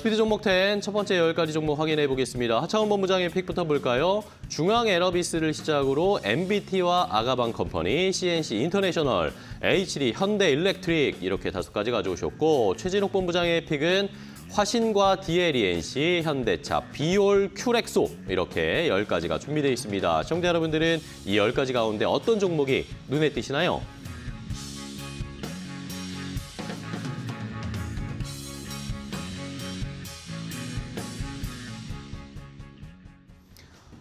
스피드 종목 10 첫 번째 10가지 종목 확인해 보겠습니다. 하창원 본부장의 pick부터 볼까요? 중앙에너비스를 시작으로 엔비티와 아가방 컴퍼니, 씨앤씨인터내셔널, HD현대일렉트릭 이렇게 다섯 가지 가져오셨고 최진욱 본부장의 pick은 화신과 DL이앤씨, 현대차, 비올, 큐렉소 이렇게 10가지가 준비되어 있습니다. 시청자 여러분들은 이 10가지 가운데 어떤 종목이 눈에 띄시나요?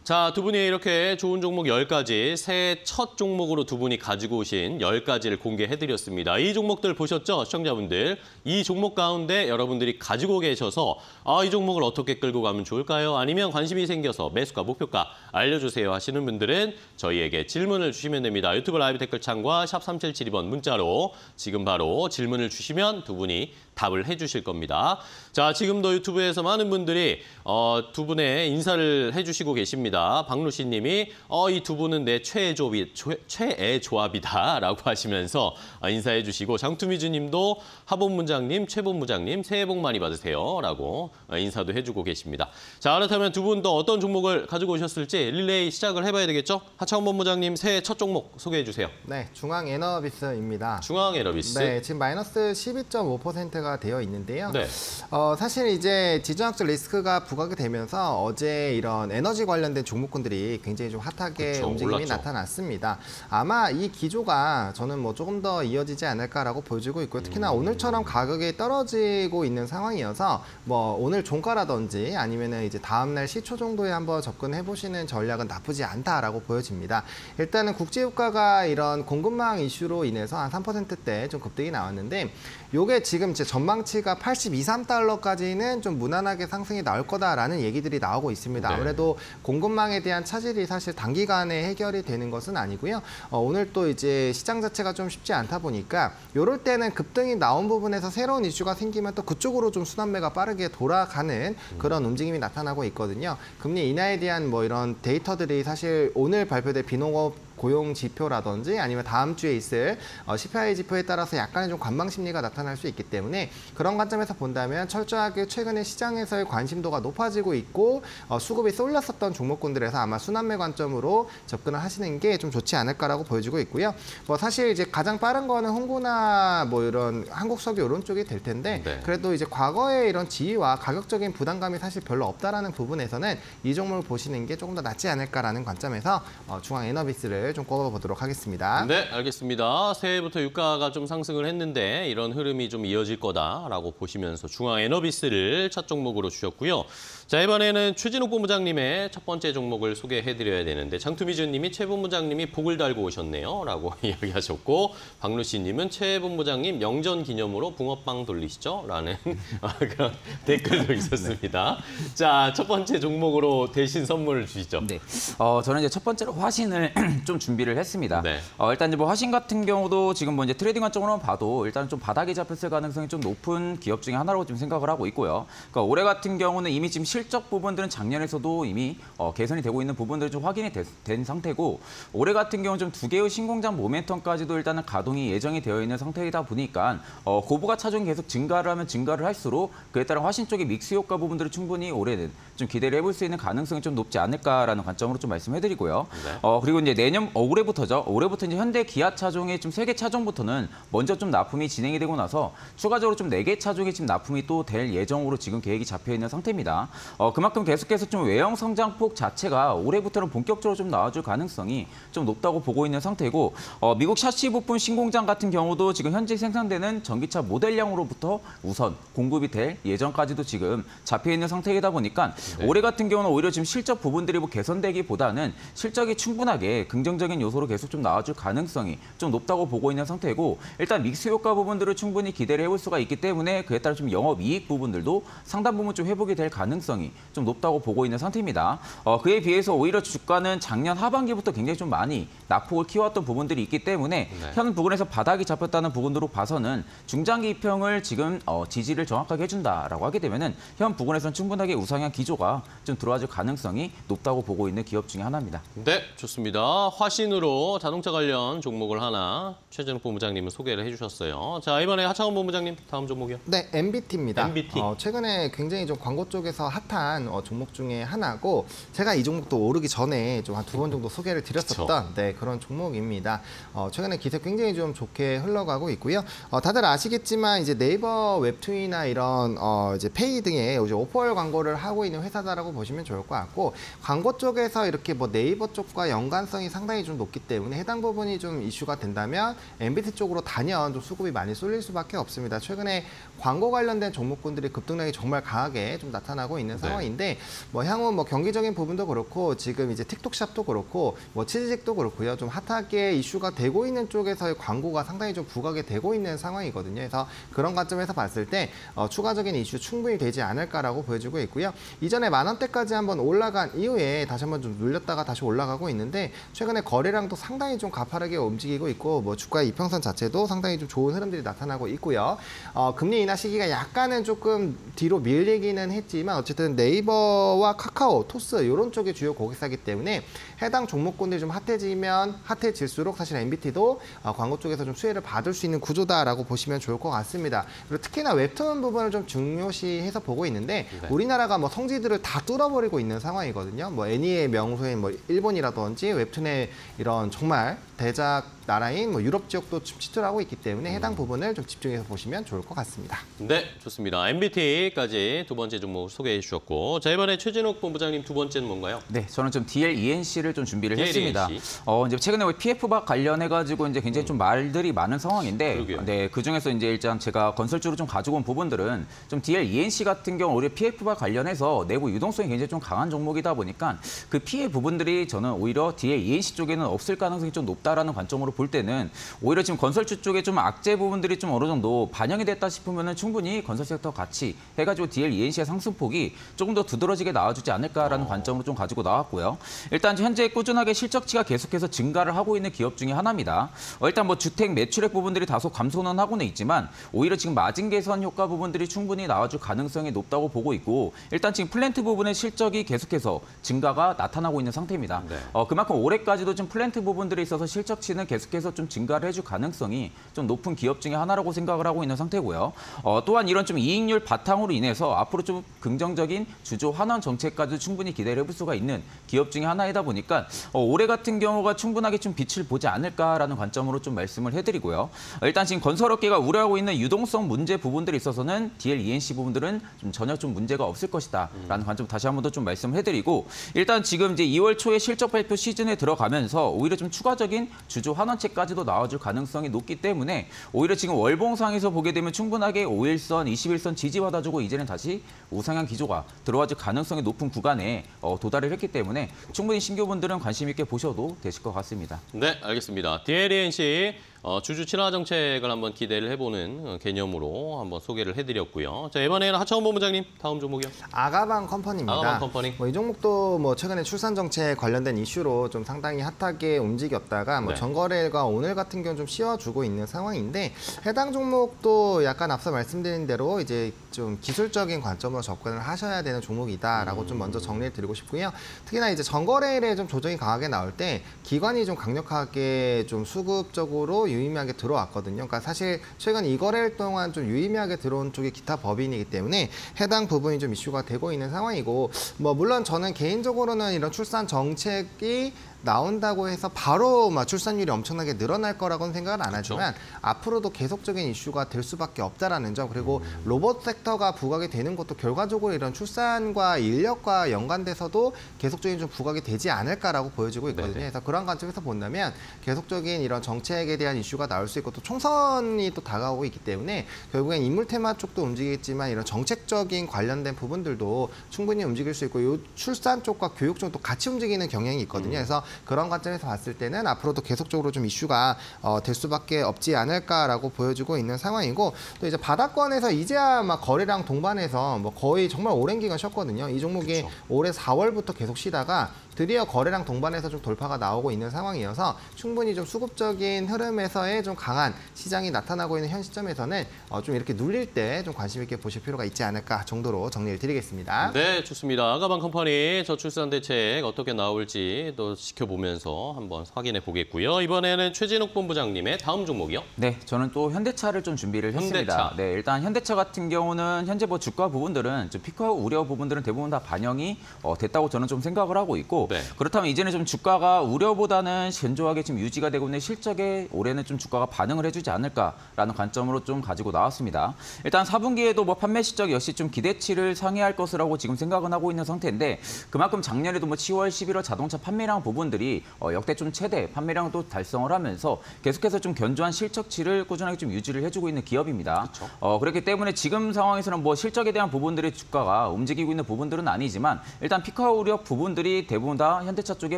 자, 두 분이 이렇게 좋은 종목 10가지, 새해 첫 종목으로 두 분이 가지고 오신 10가지를 공개해드렸습니다. 이 종목들 보셨죠? 시청자분들. 이 종목 가운데 여러분들이 가지고 계셔서 아, 이 종목을 어떻게 끌고 가면 좋을까요? 아니면 관심이 생겨서 매수가, 목표가 알려주세요 하시는 분들은 저희에게 질문을 주시면 됩니다. 유튜브 라이브 댓글창과 샵 3772번 문자로 지금 바로 질문을 주시면 두 분이 답을 해주실 겁니다. 자, 지금도 유튜브에서 많은 분들이 어, 두 분의 인사를 해주시고 계십니다. 박루시 님이 어, 이 두 분은 내 최애 조합이, 최애 조합이다 라고 하시면서 인사해 주시고 장투미주 님도 하본문장님, 최본부장님 새해 복 많이 받으세요 라고 인사도 해주고 계십니다. 자, 그렇다면 두 분 또 어떤 종목을 가지고 오셨을지 릴레이 시작을 해봐야 되겠죠? 하창원 본부장님 새해 첫 종목 소개해 주세요. 네, 중앙 에너비스입니다. 중앙 에너비스. 네, 지금 마이너스 12.5%가 되어 있는데요. 네. 어, 사실 이제 지정학적 리스크가 부각이 되면서 어제 이런 에너지 관련된 종목군들이 굉장히 좀 핫하게 그쵸, 움직임이 올랐죠. 나타났습니다. 아마 이 기조가 저는 뭐 조금 더 이어지지 않을까라고 보여지고 있고요. 특히나 음. 오늘처럼 가격이 떨어지고 있는 상황이어서 뭐 오늘 종가라든지 아니면은 이제 다음날 시초 정도에 한번 접근해 보시는 전략은 나쁘지 않다라고 보여집니다. 일단은 국제 유가가 이런 공급망 이슈로 인해서 한 3%대 좀 급등이 나왔는데 요게 지금 제 전망치가 82, 3달러까지는 좀 무난하게 상승이 나올 거다라는 얘기들이 나오고 있습니다. 네. 아무래도 공급망에 대한 차질이 사실 단기간에 해결이 되는 것은 아니고요. 어, 오늘 또 이제 시장 자체가 좀 쉽지 않다 보니까 요럴 때는 급등이 나온 부분에서 새로운 이슈가 생기면 또 그쪽으로 좀 순환매가 빠르게 돌아가는 그런 움직임이 나타나고 있거든요. 금리 인하에 대한 뭐 이런 데이터들이 사실 오늘 발표될 비농업 고용 지표라든지 아니면 다음 주에 있을 어, CPI 지표에 따라서 약간의 좀 관망 심리가 나타날 수 있기 때문에 그런 관점에서 본다면 철저하게 최근에 시장에서의 관심도가 높아지고 있고 어, 수급이 쏠렸었던 종목군들에서 아마 순환매 관점으로 접근을 하시는 게 좀 좋지 않을까라고 보여지고 있고요. 뭐 사실 이제 가장 빠른 거는 홍구나 뭐 이런 한국석유 이런 쪽이 될 텐데 네. 그래도 이제 과거의 이런 지위와 가격적인 부담감이 사실 별로 없다라는 부분에서는 이 종목을 보시는 게 조금 더 낫지 않을까라는 관점에서 어, 중앙 에너비스를 좀 꼽아보도록 하겠습니다. 네, 알겠습니다. 새해부터 유가가 좀 상승을 했는데 이런 흐름이 좀 이어질 거다라고 보시면서 중앙 에너비스를 첫 종목으로 주셨고요. 자, 이번에는 최진욱 본부장님의 첫 번째 종목을 소개해드려야 되는데 장투미주님이 최 본부장님이 복을 달고 오셨네요 라고 이야기하셨고 박루시님은 최 본부장님 명전 기념으로 붕어빵 돌리시죠? 라는 그런 댓글도 있었습니다. 자, 첫 번째 종목으로 대신 선물을 주시죠. 네. 어, 저는 이제 첫 번째로 화신을 좀 준비를 했습니다. 네. 어, 일단 이제 뭐 화신 같은 경우도 지금 뭐 이제 트레이딩 관점으로 봐도 일단 좀 바닥에 잡혔을 가능성이 좀 높은 기업 중에 하나라고 좀 생각을 하고 있고요. 그러니까 올해 같은 경우는 이미 지금 실적 부분들은 작년에서도 이미 어, 개선이 되고 있는 부분들이 좀 확인이 되- 된 상태고 올해 같은 경우는 좀 두 개의 신공장 모멘텀까지도 일단은 가동이 예정이 되어 있는 상태이다 보니까 어, 고부가 차종이 계속 증가를 하면 증가를 할수록 그에 따라 화신 쪽의 믹스 효과 부분들을 충분히 올해는 좀 기대를 해볼 수 있는 가능성이 좀 높지 않을까라는 관점으로 좀 말씀해드리고요. 네. 어 그리고 이제 내년 어, 올해부터죠. 올해부터 이제 현대 기아 차종의 좀 세 개 차종부터는 먼저 좀 납품이 진행이 되고 나서 추가적으로 좀 네 개 차종의 지금 납품이 또 될 예정으로 지금 계획이 잡혀 있는 상태입니다. 어 그만큼 계속해서 좀 외형 성장폭 자체가 올해부터는 본격적으로 좀 나와줄 가능성이 좀 높다고 보고 있는 상태고 어 미국 샤시 부품 신공장 같은 경우도 지금 현재 생산되는 전기차 모델량으로부터 우선 공급이 될 예정까지도 지금 잡혀 있는 상태이다 보니까 네. 올해 같은 경우는 오히려 지금 실적 부분들이 뭐 개선되기보다는 실적이 충분하게 긍정적인 요소로 계속 좀 나와줄 가능성이 좀 높다고 보고 있는 상태고 일단 믹스 효과 부분들을 충분히 기대를 해볼 수가 있기 때문에 그에 따라 좀 영업 이익 부분들도 상당 부분 좀 회복이 될 가능성이 좀 높다고 보고 있는 상태입니다. 어, 그에 비해서 오히려 주가는 작년 하반기부터 굉장히 좀 많이 낙폭을 키워왔던 부분들이 있기 때문에 네. 현 부분에서 바닥이 잡혔다는 부분으로 봐서는 중장기 입형을 지금 어, 지지를 정확하게 해준다라고 하게 되면은 현 부분에서는 충분하게 우상향 기조가 좀 들어와줄 가능성이 높다고 보고 있는 기업 중에 하나입니다. 네, 좋습니다. 화 화신으로 자동차 관련 종목을 하나 최진욱 본부장님은 소개를 해주셨어요. 자 이번에 하창원 본부장님 다음 종목이요. 네, MBT입니다. MBT. 어, 최근에 굉장히 좀 광고 쪽에서 핫한 어, 종목 중에 하나고 제가 이 종목도 오르기 전에 좀 한 두 번 정도 소개를 드렸었던 네, 그런 종목입니다. 어, 최근에 기세 굉장히 좀 좋게 흘러가고 있고요. 어, 다들 아시겠지만 이제 네이버 웹툰이나 이런 어, 이제 페이 등의 이제 오퍼월 광고를 하고 있는 회사다라고 보시면 좋을 것 같고 광고 쪽에서 이렇게 뭐 네이버 쪽과 연관성이 상당히 좀 높기 때문에 해당 부분이 좀 이슈가 된다면 MBT 쪽으로 단연 좀 수급이 많이 쏠릴 수밖에 없습니다. 최근에 광고 관련된 종목군들이 급등량이 정말 강하게 좀 나타나고 있는 네. 상황인데 뭐 향후 뭐 경기적인 부분도 그렇고 지금 이제 틱톡샵도 그렇고 뭐 치즈직도 그렇고요. 좀 핫하게 이슈가 되고 있는 쪽에서의 광고가 상당히 좀 부각이 되고 있는 상황이거든요. 그래서 그런 관점에서 봤을 때 어, 추가적인 이슈 충분히 되지 않을까라고 보여지고 있고요. 이전에 만 원대까지 한번 올라간 이후에 다시 한번 좀 눌렸다가 다시 올라가고 있는데 최근에 거래량도 상당히 좀 가파르게 움직이고 있고 뭐 주가의 이평선 자체도 상당히 좀 좋은 흐름들이 나타나고 있고요. 어, 금리 인하 시기가 약간은 조금 뒤로 밀리기는 했지만 어쨌든 네이버와 카카오, 토스 이런 쪽이 주요 고객사기 때문에 해당 종목군들이 좀 핫해지면 핫해질수록 사실 MBT도 어, 광고 쪽에서 좀 수혜를 받을 수 있는 구조다라고 보시면 좋을 것 같습니다. 그리고 특히나 웹툰 부분을 좀 중요시해서 보고 있는데 네. 우리나라가 뭐 성지들을 다 뚫어버리고 있는 상황이거든요. 뭐 애니의 명소인 뭐 일본이라든지 웹툰의 이런 정말 대작 나라인 뭐 유럽 지역도 좀 치출하고 있기 때문에 해당 부분을 좀 집중해서 보시면 좋을 것 같습니다. 네, 좋습니다. MBT까지 두 번째 종목 소개해 주셨고 자 이번에 최진욱 본부장님 두 번째는 뭔가요? 네, 저는 좀 DLENC를 좀 준비를 DL 했습니다. ENC. 어, 이제 최근에 PF박 관련해 가지고 이제 굉장히 좀 말들이 많은 상황인데, 그러게요. 네, 그 중에서 이제 일단 제가 건설주로 좀 가지고 온 부분들은 좀 DLENC 같은 경우 오히려 PF박 관련해서 내부 유동성이 굉장히 좀 강한 종목이다 보니까 그 피해 부분들이 저는 오히려 DLENC 쪽에는 없을 가능성이 좀 높다라는 관점으로 볼 때는 오히려 지금 건설주 쪽에 좀 악재 부분들이 좀 어느 정도 반영이 됐다 싶으면은 충분히 건설 섹터 같이 해 가지고 DLENC의 상승폭이 조금 더 두드러지게 나와 주지 않을까라는 관점으로 좀 가지고 나왔고요. 일단 현재 꾸준하게 실적치가 계속해서 증가를 하고 있는 기업 중에 하나입니다. 어, 일단 뭐 주택 매출액 부분들이 다소 감소는 하고는 있지만 오히려 지금 마진 개선 효과 부분들이 충분히 나와줄 가능성이 높다고 보고 있고 일단 지금 플랜트 부분의 실적이 계속해서 증가가 나타나고 있는 상태입니다. 네. 어, 그만큼 올해까지도 좀 플랜트 부분들에 있어서 실적치는 계속해서 좀 증가를 해줄 가능성이 좀 높은 기업 중에 하나라고 생각을 하고 있는 상태고요. 어, 또한 이런 좀 이익률 바탕으로 인해서 앞으로 좀 긍정적인 주조 환원 정책까지 충분히 기대를 해볼 수가 있는 기업 중에 하나이다 보니까 어, 올해 같은 경우가 충분하게 좀 빛을 보지 않을까라는 관점으로 좀 말씀을 해드리고요. 어, 일단 지금 건설업계가 우려하고 있는 유동성 문제 부분들이 있어서는 DL, ENC 부분들은 좀 전혀 좀 문제가 없을 것이다라는 관점 다시 한 번 더 좀 말씀을 해드리고 일단 지금 이제 2월 초에 실적 발표 시즌에 들어가면서 오히려 좀 추가적인 주조 환원책까지도 나와줄 가능성이 높기 때문에 오히려 지금 월봉상에서 보게 되면 충분하게 5일선, 21선 지지받아주고 이제는 다시 우상향 기조가 들어와줄 가능성이 높은 구간에 어, 도달을 했기 때문에 충분히 신규분 들은 관심 있게 보셔도 되실 것 같습니다. 네, 알겠습니다. DLNC 어, 주주 친화 정책을 한번 기대를 해보는 어, 개념으로 한번 소개를 해드렸고요. 자 이번에는 하차원 본부장님 다음 종목이요. 아가방 컴퍼니입니다. 아가방 컴퍼니. 뭐 이 종목도 뭐 최근에 출산 정책 관련된 이슈로 좀 상당히 핫하게 움직였다가 뭐 네. 전거래가 오늘 같은 경우 좀 씌워주고 있는 상황인데 해당 종목도 약간 앞서 말씀드린 대로 이제 좀 기술적인 관점으로 접근을 하셔야 되는 종목이다라고 좀 먼저 정리를 드리고 싶고요. 특히나 이제 전거래일에 좀 조정이 강하게 나올 때 기관이 좀 강력하게 좀 수급적으로 유의미하게 들어왔거든요. 그러니까 사실 최근 이 거래일 동안 좀 유의미하게 들어온 쪽이 기타 법인이기 때문에 해당 부분이 좀 이슈가 되고 있는 상황이고 뭐 물론 저는 개인적으로는 이런 출산 정책이 나온다고 해서 바로 막 출산율이 엄청나게 늘어날 거라고는 생각을 안 그렇죠. 하지만 앞으로도 계속적인 이슈가 될 수밖에 없다라는 점 그리고 로봇 섹터가 부각이 되는 것도 결과적으로 이런 출산과 인력과 연관돼서도 계속적인 좀 부각이 되지 않을까라고 보여지고 있거든요. 네네. 그래서 그런 관점에서 본다면 계속적인 이런 정책에 대한 이슈가 나올 수 있고 또 총선이 또 다가오고 있기 때문에 결국엔 인물 테마 쪽도 움직이겠지만 이런 정책적인 관련된 부분들도 충분히 움직일 수 있고 요 출산 쪽과 교육 쪽도 같이 움직이는 경향이 있거든요. 그래서 그런 관점에서 봤을 때는 앞으로도 계속적으로 좀 이슈가 어, 될 수밖에 없지 않을까라고 보여지고 있는 상황이고 또 이제 바닥권에서 이제야 막 거래량 동반해서 뭐 거의 정말 오랜 기간 쉬었거든요. 이 종목이 그쵸. 올해 4월부터 계속 쉬다가 드디어 거래량 동반해서 좀 돌파가 나오고 있는 상황이어서 충분히 좀 수급적인 흐름에서의 좀 강한 시장이 나타나고 있는 현 시점에서는 어, 좀 이렇게 눌릴 때 좀 관심 있게 보실 필요가 있지 않을까 정도로 정리를 드리겠습니다. 네, 좋습니다. 아가방 컴퍼니 저출산 대책 어떻게 나올지 또 지켜보면서 한번 확인해 보겠고요. 이번에는 최진욱 본부장님의 다음 종목이요. 네, 저는 또 현대차를 좀 준비를 했습니다. 현대차. 네, 일단 현대차 같은 경우는 현재 뭐 주가 부분들은 좀 피크하고 우려 부분들은 대부분 다 반영이 어, 됐다고 저는 좀 생각을 하고 있고 네. 그렇다면 이제는 좀 주가가 우려보다는 견조하게 지금 유지가 되고 있는 실적에 올해는 좀 주가가 반응을 해주지 않을까라는 관점으로 좀 가지고 나왔습니다. 일단 4분기에도 뭐 판매 실적 역시 좀 기대치를 상회할 것이라고 지금 생각은 하고 있는 상태인데 그만큼 작년에도 뭐 10월, 11월 자동차 판매량 부분들이 어, 역대 좀 최대 판매량도 달성을 하면서 계속해서 좀 견조한 실적치를 꾸준하게 좀 유지를 해주고 있는 기업입니다. 어, 그렇기 때문에 지금 상황에서는 뭐 실적에 대한 부분들의 주가가 움직이고 있는 부분들은 아니지만 일단 피카 우려 부분들이 대부분 다 현대차 쪽에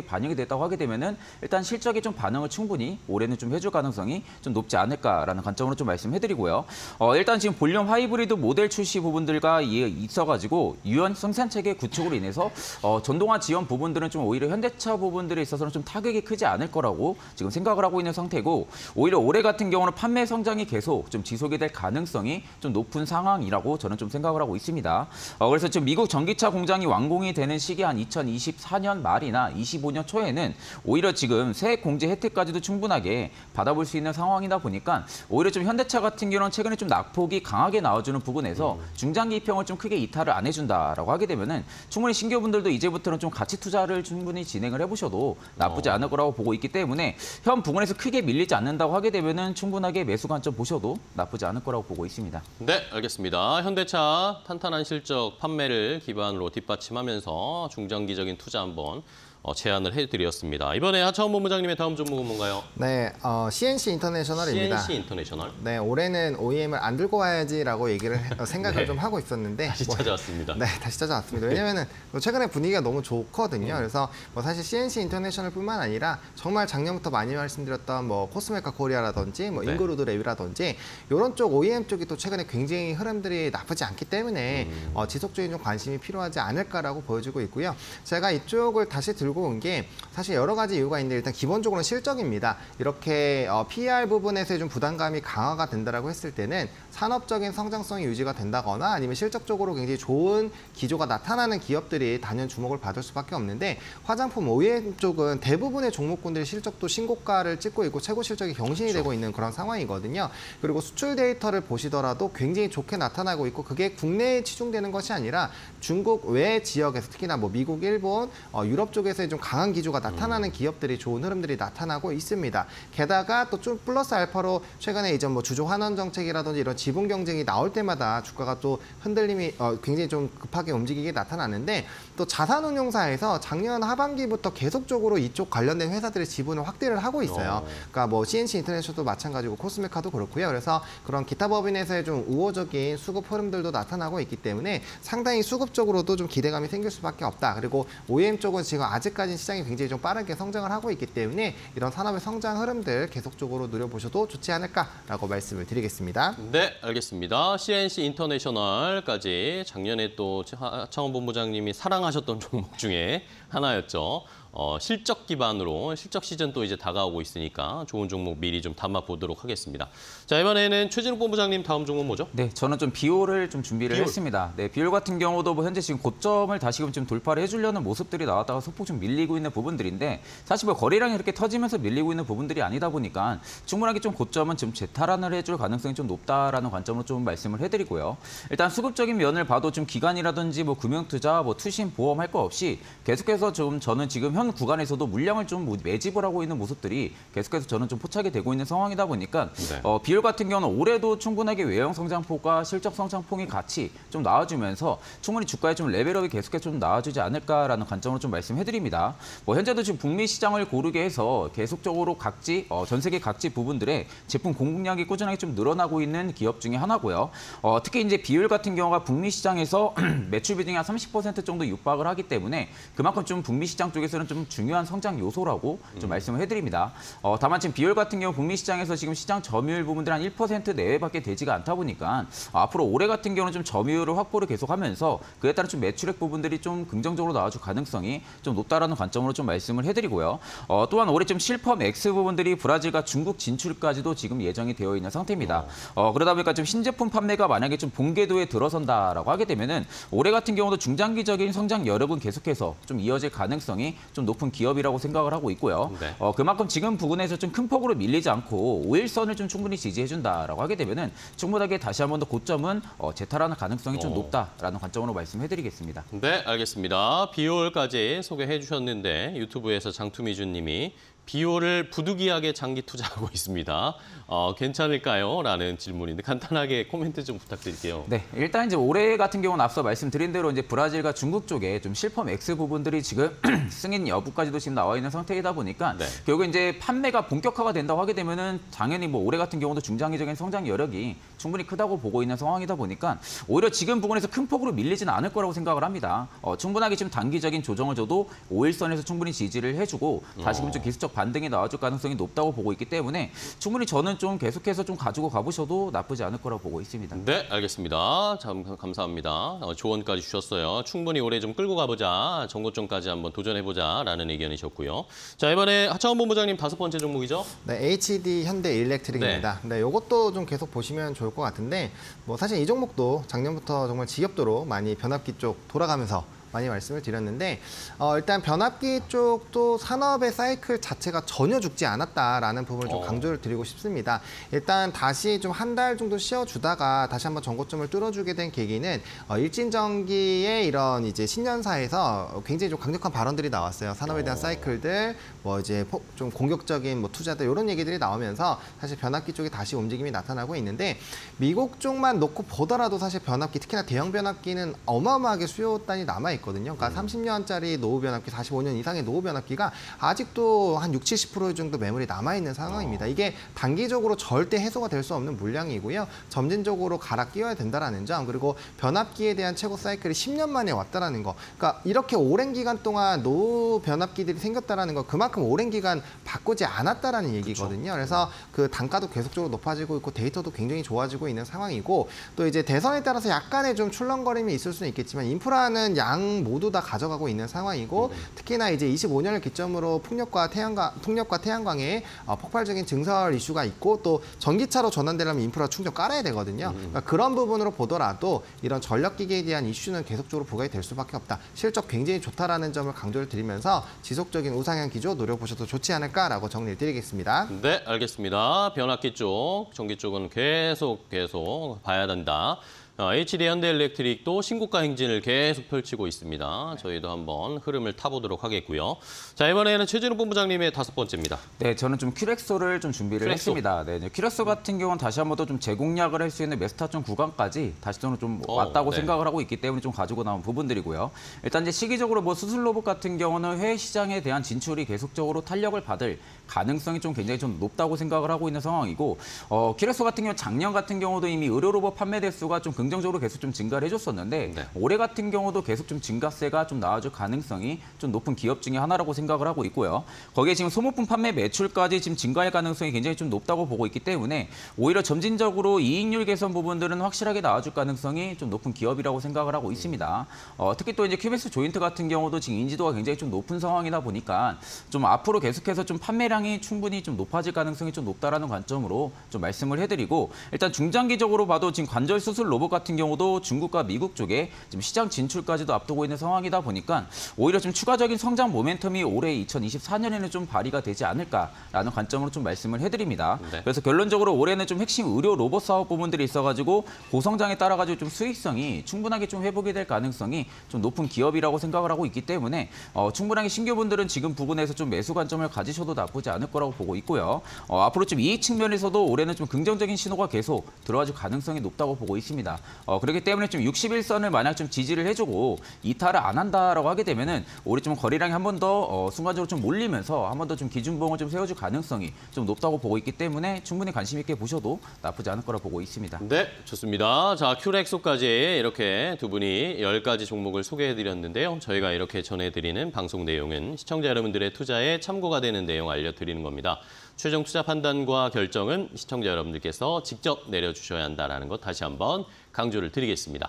반영이 됐다고 하게 되면은 일단 실적에 좀 반응을 충분히 올해는 좀 해줄 가능성이 좀 높지 않을까라는 관점으로 좀 말씀해드리고요. 어, 일단 지금 볼륨 하이브리드 모델 출시 부분들과 이- 있어가지고 유연 생산 체계 구축으로 인해서 어, 전동화 지원 부분들은 좀 오히려 현대차 부분들에 있어서는 좀 타격이 크지 않을 거라고 지금 생각을 하고 있는 상태고 오히려 올해 같은 경우는 판매 성장이 계속 좀 지속이 될 가능성이 좀 높은 상황이라고 저는 좀 생각을 하고 있습니다. 어, 그래서 지금 미국 전기차 공장이 완공이 되는 시기 한 2024년 말 이나 25년 초에는 오히려 지금 세액 공제 혜택까지도 충분하게 받아볼 수 있는 상황이다 보니까 오히려 좀 현대차 같은 경우는 최근에 좀 낙폭이 강하게 나와주는 부분에서 중장기 입형을 좀 크게 이탈을 안 해준다라고 하게 되면은 충분히 신규분들도 이제부터는 좀 가치 투자를 충분히 진행을 해보셔도 나쁘지 않을 거라고 보고 있기 때문에 현 부분에서 크게 밀리지 않는다고 하게 되면은 충분하게 매수 관점 보셔도 나쁘지 않을 거라고 보고 있습니다. 네, 알겠습니다. 현대차 탄탄한 실적 판매를 기반으로 뒷받침하면서 중장기적인 투자 한번 언 어, 제안을 해드렸습니다. 이번에 하차원 본부장님의 다음 종목은 뭔가요? 네, 어, CNC 인터내셔널입니다. CNC 인터내셔널. 네, 올해는 OEM을 안 들고 와야지라고 얘기를 해- 어, 생각을 네. 좀 하고 있었는데 다시 뭐, 찾아왔습니다. 네, 다시 찾아왔습니다. 왜냐면은 뭐 최근에 분위기가 너무 좋거든요. 그래서 뭐 사실 CNC 인터내셔널뿐만 아니라 정말 작년부터 많이 말씀드렸던 뭐 코스메카 코리아라든지 뭐 네. 잉글우드랩이라든지 이런 쪽 OEM 쪽이 또 최근에 굉장히 흐름들이 나쁘지 않기 때문에 어, 지속적인 좀 관심이 필요하지 않을까라고 보여지고 있고요. 제가 이쪽을 다시 들고 온 게 사실 여러 가지 이유가 있는데 일단 기본적으로는 실적입니다. 이렇게 어, PR 부분에서의 좀 부담감이 강화가 된다라고 했을 때는 산업적인 성장성이 유지가 된다거나 아니면 실적적으로 굉장히 좋은 기조가 나타나는 기업들이 단연 주목을 받을 수밖에 없는데 화장품 OEM 쪽은 대부분의 종목군들이 실적도 신고가를 찍고 있고 최고 실적이 경신이 되고 있는 그런 상황이거든요. 그리고 수출 데이터를 보시더라도 굉장히 좋게 나타나고 있고 그게 국내에 치중되는 것이 아니라 중국 외 지역에서 특히나 뭐 미국, 일본, 어, 유럽 쪽에서 의좀 강한 기조가 나타나는 기업들이 좋은 흐름들이 나타나고 있습니다. 게다가 또 좀 플러스 알파로 최근에 이제 뭐 주조 환원 정책이라든지 이런 지분 경쟁이 나올 때마다 주가가 또 흔들림이 어, 굉장히 좀 급하게 움직이게 나타나는데 또 자산운용사에서 작년 하반기부터 계속적으로 이쪽 관련된 회사들의 지분을 확대를 하고 있어요. 어. 그러니까 뭐 CNC 인터내셔널도 마찬가지고 코스메카도 그렇고요. 그래서 그런 기타 법인에서의 좀 우호적인 수급 흐름들도 나타나고 있기 때문에 상당히 수급적으로도 좀 기대감이 생길 수밖에 없다. 그리고 OEM 쪽은 지금 아직 까지 시장이 굉장히 좀 빠르게 성장을 하고 있기 때문에 이런 산업의 성장 흐름들 계속적으로 누려보셔도 좋지 않을까라고 말씀을 드리겠습니다. 네, 알겠습니다. CNC 인터내셔널까지 작년에 또 하창원 본부장님이 사랑하셨던 종목 중에 하나였죠. 어, 실적 기반으로 실적 시즌 또 이제 다가오고 있으니까 좋은 종목 미리 좀 담아 보도록 하겠습니다. 자, 이번에는 최진욱 본부장님 다음 종목 뭐죠? 네, 저는 좀 비올을 좀 준비를 비올. 했습니다. 네, 비올 같은 경우도 뭐 현재 지금 고점을 다시금 좀 돌파를 해주려는 모습들이 나왔다가 소폭 좀 밀리고 있는 부분들인데 사실 뭐 거래량이 이렇게 터지면서 밀리고 있는 부분들이 아니다 보니까 충분하게 좀 고점은 좀 재탈환을 해줄 가능성이 좀 높다라는 관점으로 좀 말씀을 해드리고요. 일단 수급적인 면을 봐도 좀 기관이라든지 뭐 금융투자, 뭐 투신, 보험 할 거 없이 계속해서 좀 저는 지금 현 구간에서도 물량을 좀 매집을 하고 있는 모습들이 계속해서 저는 좀 포착이 되고 있는 상황이다 보니까 네. 어, 비율 같은 경우는 올해도 충분하게 외형 성장폭과 실적 성장폭이 같이 좀 나와주면서 충분히 주가에 좀 레벨업이 계속해서 좀 나와주지 않을까라는 관점으로 좀 말씀해드립니다. 뭐 현재도 지금 북미 시장을 고르게 해서 계속적으로 각지 어, 전 세계 각지 부분들의 제품 공급량이 꾸준하게 좀 늘어나고 있는 기업 중에 하나고요. 어, 특히 이제 비율 같은 경우가 북미 시장에서 매출 비중이 한 30% 정도 육박을 하기 때문에 그만큼 좀 북미 시장 쪽에서는 좀좀 중요한 성장 요소라고 좀 말씀을 해드립니다. 어, 다만 지금 비율 같은 경우 북미 시장에서 지금 시장 점유율 부분들 한 1% 내외밖에 되지가 않다 보니까 어, 앞으로 올해 같은 경우는 좀 점유율을 확보를 계속하면서 그에 따른 좀 매출액 부분들이 좀 긍정적으로 나와줄 가능성이 좀 높다라는 관점으로 좀 말씀을 해드리고요. 어, 또한 올해 좀 실펌 X 부분들이 브라질과 중국 진출까지도 지금 예정이 되어 있는 상태입니다. 어, 그러다 보니까 좀 신제품 판매가 만약에 좀 본궤도에 들어선다라고 하게 되면은 올해 같은 경우도 중장기적인 성장 여력은 계속해서 좀 이어질 가능성이 좀 높은 기업이라고 생각을 하고 있고요. 네. 어, 그만큼 지금 부근에서 좀 큰 폭으로 밀리지 않고 5일선을 좀 충분히 지지해준다라고 하게 되면은 충분하게 다시 한 번 더 고점은 어, 재탈하는 가능성이 좀 어. 높다라는 관점으로 말씀해드리겠습니다. 네, 알겠습니다. 비올까지 소개해 주셨는데 유튜브에서 장투미준 님이 비올을 부득이하게 장기 투자하고 있습니다. 어, 괜찮을까요? 라는 질문인데 간단하게 코멘트 좀 부탁드릴게요. 네, 일단 이제 올해 같은 경우는 앞서 말씀드린 대로 이제 브라질과 중국 쪽에 좀 실펌 X 부분들이 지금 승인 여부까지도 지금 나와 있는 상태이다 보니까 네. 결국 이제 판매가 본격화가 된다고 하게 되면은 당연히 뭐 올해 같은 경우도 중장기적인 성장 여력이 충분히 크다고 보고 있는 상황이다 보니까 오히려 지금 부분에서 큰 폭으로 밀리지는 않을 거라고 생각을 합니다. 어, 충분하게 지금 단기적인 조정을 줘도 5일선에서 충분히 지지를 해주고 다시금 좀 기술적 반등이 나와줄 가능성이 높다고 보고 있기 때문에 충분히 저는 좀 계속해서 좀 가지고 가보셔도 나쁘지 않을 거라고 보고 있습니다. 네, 알겠습니다. 참 감사합니다. 어, 조언까지 주셨어요. 충분히 올해 좀 끌고 가보자. 정고점까지 한번 도전해보자라는 의견이셨고요. 자, 이번에 하차원 본부장님 다섯 번째 종목이죠? 네, HD 현대 일렉트릭입니다. 네. 이것도 좀 계속 보시면 좋을 것 같은데 뭐 사실 이 종목도 작년부터 정말 지겹도록 많이 변압기 쪽 돌아가면서 많이 말씀을 드렸는데 어, 일단 변압기 쪽도 산업의 사이클 자체가 전혀 죽지 않았다라는 부분을 좀 어. 강조를 드리고 싶습니다. 일단 다시 좀 한 달 정도 쉬어주다가 다시 한번 전고점을 뚫어주게 된 계기는 어, 일진전기의 이런 이제 신년사에서 굉장히 좀 강력한 발언들이 나왔어요. 산업에 대한 어. 사이클들, 뭐 이제 포- 좀 공격적인 뭐 투자들 이런 얘기들이 나오면서 사실 변압기 쪽에 다시 움직임이 나타나고 있는데 미국 쪽만 놓고 보더라도 사실 변압기 특히나 대형 변압기는 어마어마하게 수요단이 남아 있 거든요. 그러니까 30년짜리 노후 변압기, 45년 이상의 노후 변압기가 아직도 한 6, 70% 정도 매물이 남아 있는 상황입니다. 이게 단기적으로 절대 해소가 될 수 없는 물량이고요. 점진적으로 갈아 끼워야 된다라는 점, 그리고 변압기에 대한 최고 사이클이 10년 만에 왔다라는 거. 그러니까 이렇게 오랜 기간 동안 노후 변압기들이 생겼다라는 거, 그만큼 오랜 기간 바꾸지 않았다라는 얘기거든요. 그래서 그 단가도 계속적으로 높아지고 있고 데이터도 굉장히 좋아지고 있는 상황이고 또 이제 대선에 따라서 약간의 좀 출렁거림이 있을 수는 있겠지만 인프라는 양 모두 다 가져가고 있는 상황이고 특히나 이제 25년을 기점으로 풍력과 태양광 풍력과 태양광의 어, 폭발적인 증설 이슈가 있고 또 전기차로 전환되려면 인프라 충전 깔아야 되거든요. 그러니까 그런 부분으로 보더라도 이런 전력 기기에 대한 이슈는 계속적으로 부각이 될 수밖에 없다. 실적 굉장히 좋다라는 점을 강조를 드리면서 지속적인 우상향 기조 노려보셔도 좋지 않을까라고 정리를 드리겠습니다. 네, 알겠습니다. 변압기 쪽, 전기 쪽은 계속 계속 봐야 된다. 어, HD 현대일렉트릭도 신고가 행진을 계속 펼치고 있습니다. 저희도 한번 흐름을 타보도록 하겠고요. 자, 이번에는 최진우 본부장님의 다섯 번째입니다. 네, 저는 좀 큐렉소를 좀 준비를 큐렉소. 했습니다. 네, 네, 큐렉소 같은 경우는 다시 한번 더 좀 재공략을 할 수 있는 메스타점 구간까지 다시 저는 좀 어, 왔다고 네. 생각을 하고 있기 때문에 좀 가지고 나온 부분들이고요. 일단 이제 시기적으로 뭐 수술 로봇 같은 경우는 해외 시장에 대한 진출이 계속적으로 탄력을 받을 가능성이 좀 굉장히 좀 높다고 생각을 하고 있는 상황이고 어, 큐렉소 같은 경우 작년 같은 경우도 이미 의료 로봇 판매 대수가 좀 긍정적으로 계속 좀 증가를 해줬었는데 네. 올해 같은 경우도 계속 좀 증가세가 좀 나와줄 가능성이 좀 높은 기업 중에 하나라고 생각을 하고 있고요. 거기에 지금 소모품 판매 매출까지 지금 증가할 가능성이 굉장히 좀 높다고 보고 있기 때문에 오히려 점진적으로 이익률 개선 부분들은 확실하게 나와줄 가능성이 좀 높은 기업이라고 생각을 하고 있습니다. 어, 특히 또 이제 큐베스 조인트 같은 경우도 지금 인지도가 굉장히 좀 높은 상황이다 보니까 좀 앞으로 계속해서 좀 판매량이 충분히 좀 높아질 가능성이 좀 높다라는 관점으로 좀 말씀을 해드리고 일단 중장기적으로 봐도 지금 관절 수술 로봇 같은 경우도 중국과 미국 쪽에 지금 시장 진출까지도 앞두고 있는 상황이다 보니까 오히려 좀 추가적인 성장 모멘텀이 올해 2024년에는 좀 발휘가 되지 않을까라는 관점으로 좀 말씀을 해드립니다. 네. 그래서 결론적으로 올해는 좀 핵심 의료 로봇 사업 부분들이 있어가지고 고성장에 따라가지고 좀 수익성이 충분하게 좀 회복이 될 가능성이 좀 높은 기업이라고 생각을 하고 있기 때문에 어, 충분하게 신규분들은 지금 부근에서 좀 매수 관점을 가지셔도 나쁘지 않을 거라고 보고 있고요. 어, 앞으로 좀 이익 측면에서도 올해는 좀 긍정적인 신호가 계속 들어와줄 가능성이 높다고 보고 있습니다. 어, 그렇기 때문에 좀 61선을 만약 좀 지지를 해주고 이탈을 안 한다라고 하게 되면은 올해 좀 거래량이 한 번더 어, 순간적으로 좀 몰리면서 한 번 더 좀 기준봉을 좀 세워줄 가능성이 좀 높다고 보고 있기 때문에 충분히 관심 있게 보셔도 나쁘지 않을 거라 보고 있습니다. 네, 좋습니다. 자, 큐렉소까지 이렇게 두 분이 10가지 종목을 소개해드렸는데요. 저희가 이렇게 전해드리는 방송 내용은 시청자 여러분들의 투자에 참고가 되는 내용 알려드리는 겁니다. 최종 투자 판단과 결정은 시청자 여러분들께서 직접 내려주셔야 한다는 것 다시 한번 강조를 드리겠습니다.